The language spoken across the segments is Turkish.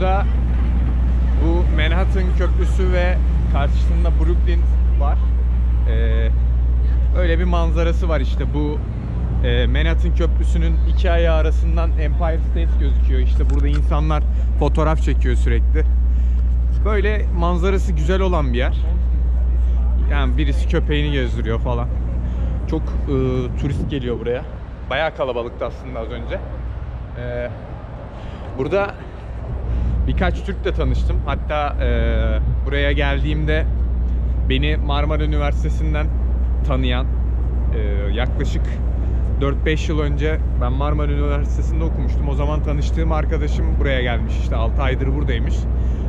burada bu Manhattan Köprüsü ve karşısında Brooklyn var. Ee, öyle bir manzarası var işte bu e, Manhattan Köprüsü'nün iki ayağı arasından Empire State gözüküyor. İşte burada insanlar fotoğraf çekiyor sürekli. Böyle manzarası güzel olan bir yer. Yani birisi köpeğini gezdiriyor falan. Çok e, turist geliyor buraya. Bayağı kalabalıktı aslında az önce. E, burada birkaç Türk'le tanıştım. Hatta e, buraya geldiğimde beni Marmara Üniversitesi'nden tanıyan e, yaklaşık 4-5 yıl önce ben Marmara Üniversitesi'nde okumuştum. O zaman tanıştığım arkadaşım buraya gelmiş işte 6 aydır buradaymış.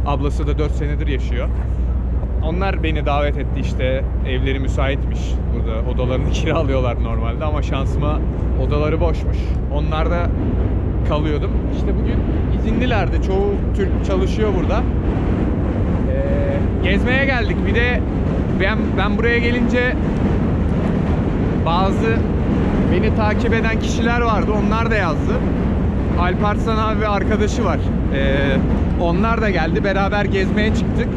Ablası da 4 senedir yaşıyor. Onlar beni davet etti işte evleri müsaitmiş burada odalarını kiralıyorlar normalde ama şansıma odaları boşmuş. Onlarda kalıyordum. İşte bugün izinlilerdi. Çoğu Türk çalışıyor burada. Ee, gezmeye geldik. Bir de ben ben buraya gelince bazı beni takip eden kişiler vardı. Onlar da yazdı. Alparslan abi ve arkadaşı var. Ee, onlar da geldi. Beraber gezmeye çıktık.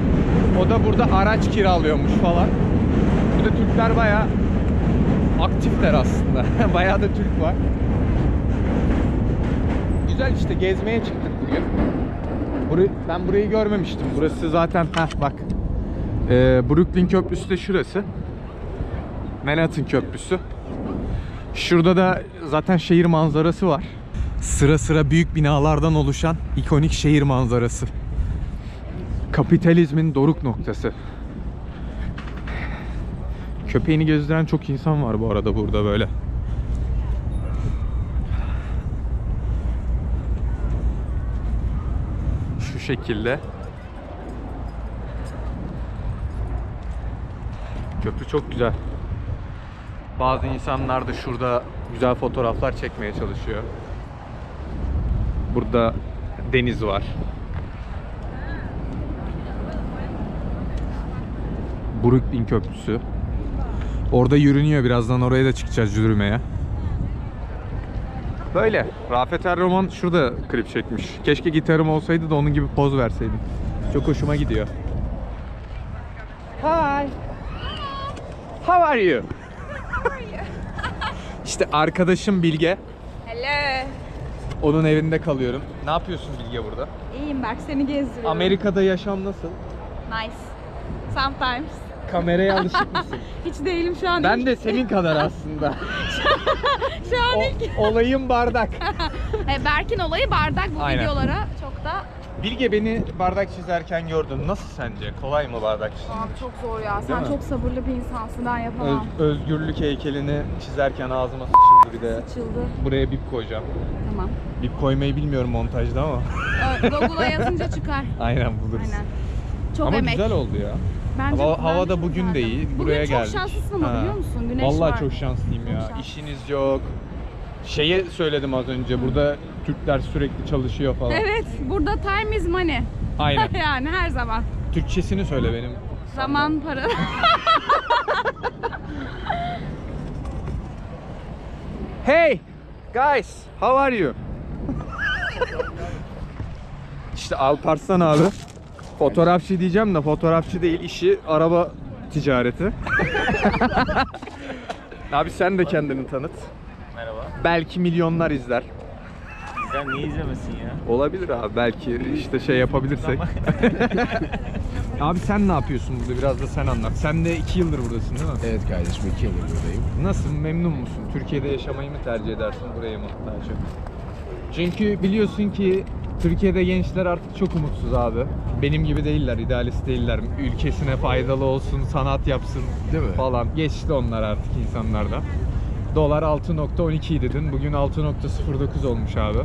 O da burada araç kiralıyormuş falan. Burada Türkler bayağı aktifler aslında. bayağı da Türk var. Güzel işte gezmeye çıktık bugün. Burayı, ben burayı görmemiştim. Burası zaten heh bak. Ee, Brooklyn Köprüsü de şurası. Manhattan Köprüsü. Şurada da zaten şehir manzarası var. Sıra sıra büyük binalardan oluşan ikonik şehir manzarası. Kapitalizmin doruk noktası. Köpeğini gezdiren çok insan var bu arada burada böyle. Şekilde. Köprü çok güzel. Bazı insanlar da şurada güzel fotoğraflar çekmeye çalışıyor. Burada deniz var. Brooklyn Köprüsü. Orada yürünüyor. Birazdan oraya da çıkacağız yürümeye. Böyle. Rafet Erroman şurada klip çekmiş. Keşke gitarım olsaydı da onun gibi poz verseydim. Çok hoşuma gidiyor. Hi. How are you? İşte arkadaşım Bilge. Hello. Onun evinde kalıyorum. Ne yapıyorsun Bilge burada? İyiyim Berk seni gezdiriyorum. Amerika'da yaşam nasıl? Nice. Sometimes. Kameraya alışık mısın? Hiç değilim şu an. Ben de senin kadar aslında. Şu an O, ilk. olayım bardak. E, Berk'in olayı bardak bu Aynen. videolara çok da Bilge beni bardak çizerken gördün. Nasıl sence? Kolay mı bardak çizmek? Abi çok zor ya. Sen mi? çok sabırlı bir insansın. Ben Öz- yapamam. özgürlük heykelini çizerken ağzıma sıçıldı bir de. Sıçıldı. Buraya bip koyacağım. Tamam. Bip koymayı bilmiyorum montajda ama. Ö, Google'a yazınca çıkar. Aynen buluruz. Aynen. Çok ama emek. güzel oldu ya. Bence, Hava, hava da bugün de zaten. iyi. Bugün Buraya çok geldik. şanslısın ama Ha. biliyor musun? Güneş Vallahi var. çok şanslıyım ya. Çok şanslısın. İşiniz yok. Şeye söyledim az önce. Burada Türkler sürekli çalışıyor falan. Evet. Burada time is money. Aynen. yani her zaman. Türkçesini söyle benim. Zaman para. Hey guys, how are you? işte Alparslan abi. Fotoğrafçı diyeceğim de fotoğrafçı değil, işi araba ticareti. abi sen de kendini tanıt. Merhaba. Belki milyonlar izler. Sen niye izlemesin ya? Olabilir abi belki işte şey yapabilirsek. abi sen ne yapıyorsun burada biraz da sen anlat. Sen de iki yıldır buradasın değil mi? Evet kardeşim iki yıldır buradayım. Nasıl memnun musun? Türkiye'de yaşamayı mı tercih edersin buraya mı daha çok? Çünkü biliyorsun ki Türkiye'de gençler artık çok umutsuz abi. Benim gibi değiller, idealist değiller. Ülkesine faydalı olsun, sanat yapsın Değil mi? falan. Geçti onlar artık insanlarda. Dolar 6.12 dedin. Bugün 6.09 olmuş abi.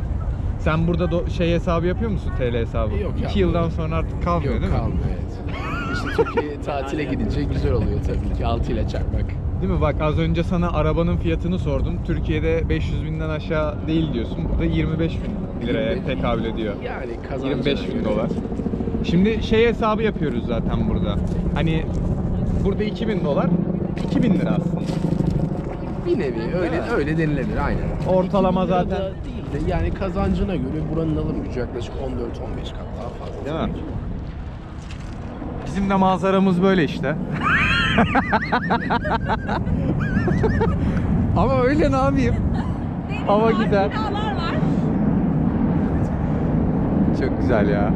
Sen burada do- şey hesabı yapıyor musun TL hesabı? Yok, 2 yapmıyorum. yıldan sonra artık kalmıyor Yok değil mi? kalmıyor evet. İşte Türkiye tatile gidince güzel oluyor tabii ki. Altı ile çakmak. Değil mi? Bak az önce sana arabanın fiyatını sordum. Türkiye'de 500 binden aşağı değil diyorsun. Burada 25 bin liraya 25 tekabül ediyor. Yani kazancı 25 bin dolar. Şimdi şey hesabı yapıyoruz zaten burada. Hani burada 2000 dolar 2000 lira aslında. Bir nevi öyle mi? öyle denilebilir aynen. Ortalama 2 lira zaten. da Değil de yani kazancına göre buranın alım gücü yaklaşık 14-15 kat daha fazla. Değil mi? Bizim de manzaramız böyle işte. Ama öyle ne yapayım? Hava güzel. Binalar var. Çok güzel ya.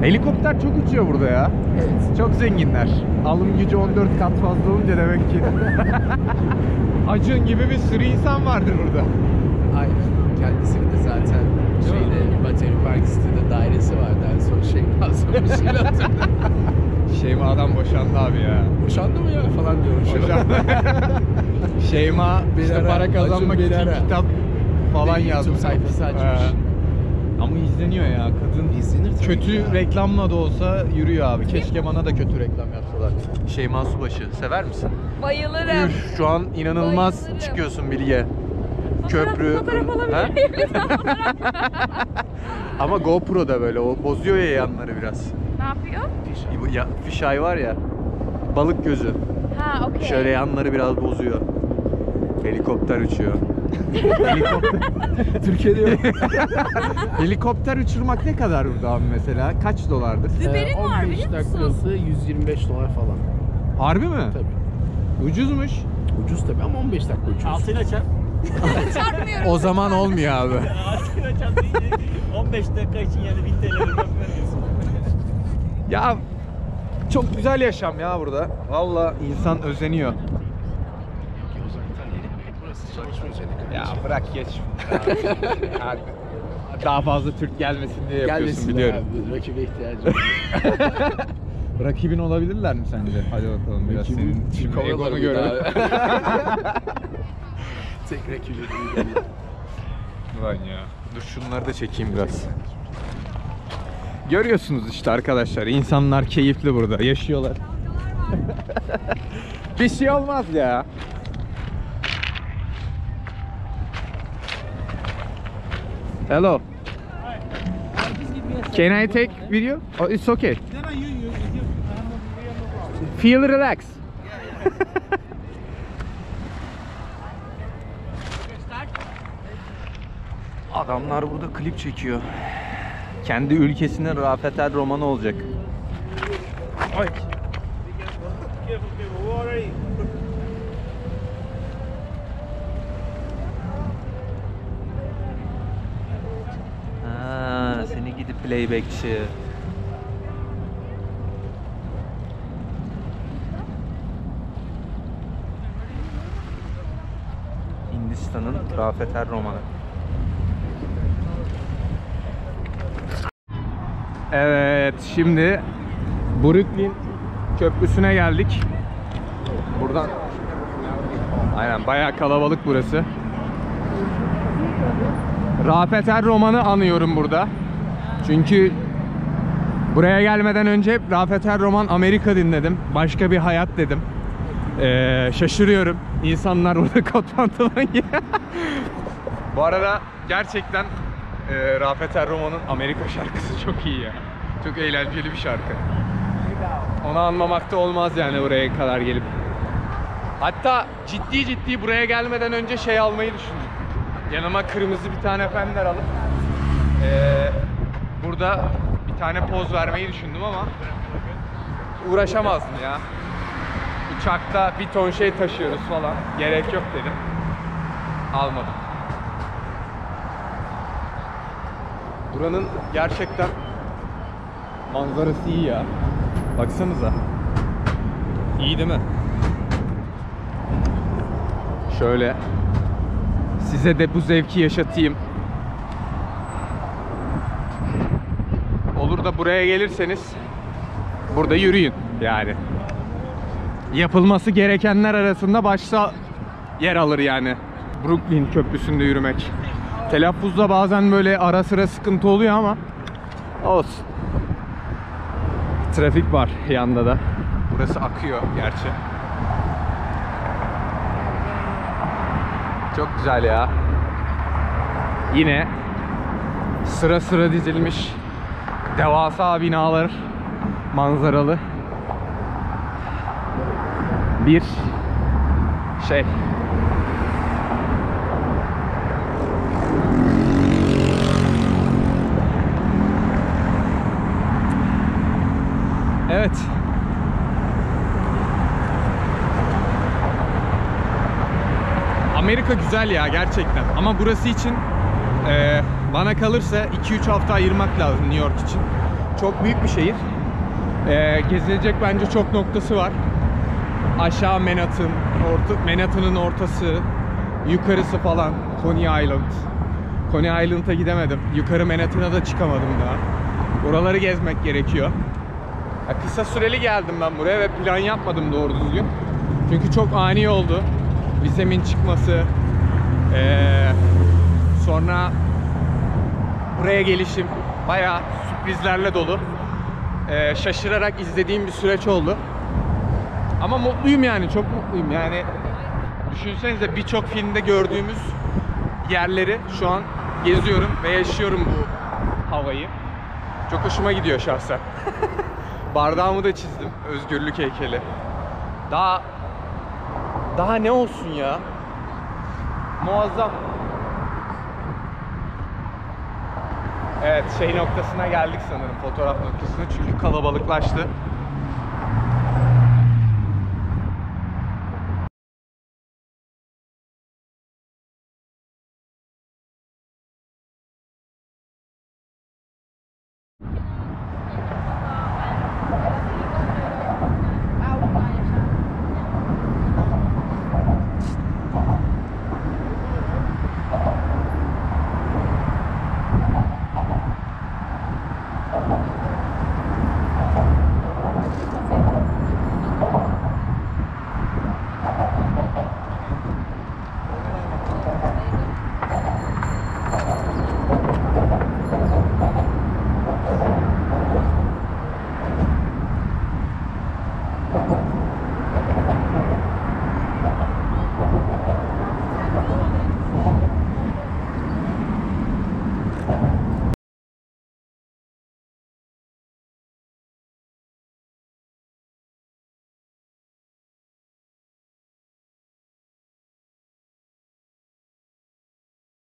Helikopter çok uçuyor burada ya. Evet. Çok zenginler. Alım gücü 14 kat fazla olunca demek ki. Acun gibi bir sürü insan vardır burada. Aynen. Kendisinin de zaten şeyde Battery Park sitede dairesi vardı en son şey bahsetmişiyle hatırladım. Şeyma'dan boşandı abi ya. Boşandı mı ya falan diyorum. Boşandı. Şeyma Bir işte ara, para kazanmak Acun bir için ara. kitap falan YouTube yazmış. sayfası açmış. Ama izleniyor ya kadın. İzlenir tabii Kötü ki ya. reklamla da olsa yürüyor abi. Keşke bana da kötü reklam yapsalar. Şeyma Subaşı sever misin? Bayılırım. Üf, şu an inanılmaz Bayılırım. çıkıyorsun Bilge. Köprü. Fotoğraf alabilir Ha? miyim? Lütfen fotoğraf. Ama GoPro da böyle o bozuyor ya yanları biraz. Ne yapıyor? Bu Ya, fisheye var ya. Balık gözü. Ha okey. Şöyle yanları biraz bozuyor. Helikopter uçuyor. Helikopter. Türkiye'de yok. Helikopter uçurmak ne kadar burada abi mesela? Kaç dolardır? Düberin var 15 biliyor musun? dakikası 125 dolar falan. Harbi mi? Tabii. Ucuzmuş. Ucuz tabii ama 15 dakika uçuyorsun. Altıyla çarp. Çarpmıyorum. O zaman olmuyor abi. Altıyla çarp deyince 15 dakika için yani 1000 TL veriyorsun. Ya çok güzel yaşam ya burada. Valla insan özeniyor. Ya bırak geç. Ya, Daha fazla Türk gelmesin diye yapıyorsun Gelmesin biliyorum. abi. Rakibe ihtiyacım var. Rakibin olabilirler mi sence? Hadi bakalım biraz Rakibim senin şimdi Çikovalar egonu mıydı görelim. Tek rakibi değil. Ulan ya. Dur şunları da çekeyim biraz. Görüyorsunuz işte arkadaşlar. insanlar keyifli burada. Yaşıyorlar. Bir şey olmaz ya. Hello. Can I take video? Oh, it's okay. Feel relax. Adamlar burada klip çekiyor. Kendi ülkesinin Rafet El romanı olacak. Ay. Ha, seni gidip playbackçi. Hindistan'ın Rafet El romanı. Evet, şimdi Brooklyn Köprüsü'ne geldik. Buradan Aynen bayağı kalabalık burası. Rafet Er romanı anıyorum burada. Çünkü buraya gelmeden önce hep Rafet Er roman Amerika dinledim. Başka bir hayat dedim. Ee, şaşırıyorum. İnsanlar burada kot pantolon. Bu arada gerçekten e, Rafet Er romanın Amerika şarkısı çok iyi ya. Çok eğlenceli bir şarkı. Onu anmamakta olmaz yani buraya kadar gelip. Hatta ciddi ciddi buraya gelmeden önce şey almayı düşündüm. Yanıma kırmızı bir tane fender alıp eee, burada bir tane poz vermeyi düşündüm ama uğraşamazdım ya. Uçakta bir ton şey taşıyoruz falan. Gerek yok dedim. Almadım. Buranın gerçekten manzarası iyi ya. Baksanıza. İyi değil mi? Şöyle size de bu zevki yaşatayım. Olur da buraya gelirseniz burada yürüyün yani. Yapılması gerekenler arasında başta yer alır yani. Brooklyn Köprüsü'nde yürümek. Telaffuzda bazen böyle ara sıra sıkıntı oluyor ama olsun. Trafik var yanda da. Burası akıyor gerçi. Çok güzel ya. Yine sıra sıra dizilmiş devasa binalar manzaralı bir şey Evet. Amerika güzel ya gerçekten. Ama burası için eee, bana kalırsa 2-3 hafta ayırmak lazım New York için. Çok büyük bir şehir. Eee, gezilecek bence çok noktası var. Aşağı Manhattan, orta, Manhattan'ın ortası, yukarısı falan Coney Island. Coney Island'a gidemedim. Yukarı Manhattan'a da çıkamadım daha. Oraları gezmek gerekiyor. Ya kısa süreli geldim ben buraya ve plan yapmadım doğru düzgün. Çünkü çok ani oldu. Vizemin çıkması, ee, sonra buraya gelişim bayağı sürprizlerle dolu. Ee, şaşırarak izlediğim bir süreç oldu. Ama mutluyum yani, çok mutluyum. Yani düşünsenize birçok filmde gördüğümüz yerleri şu an geziyorum ve yaşıyorum bu havayı. Çok hoşuma gidiyor şahsen. Bardağımı da çizdim. Özgürlük heykeli. Daha daha ne olsun ya? Muazzam. Evet şey noktasına geldik sanırım fotoğraf noktasına çünkü kalabalıklaştı.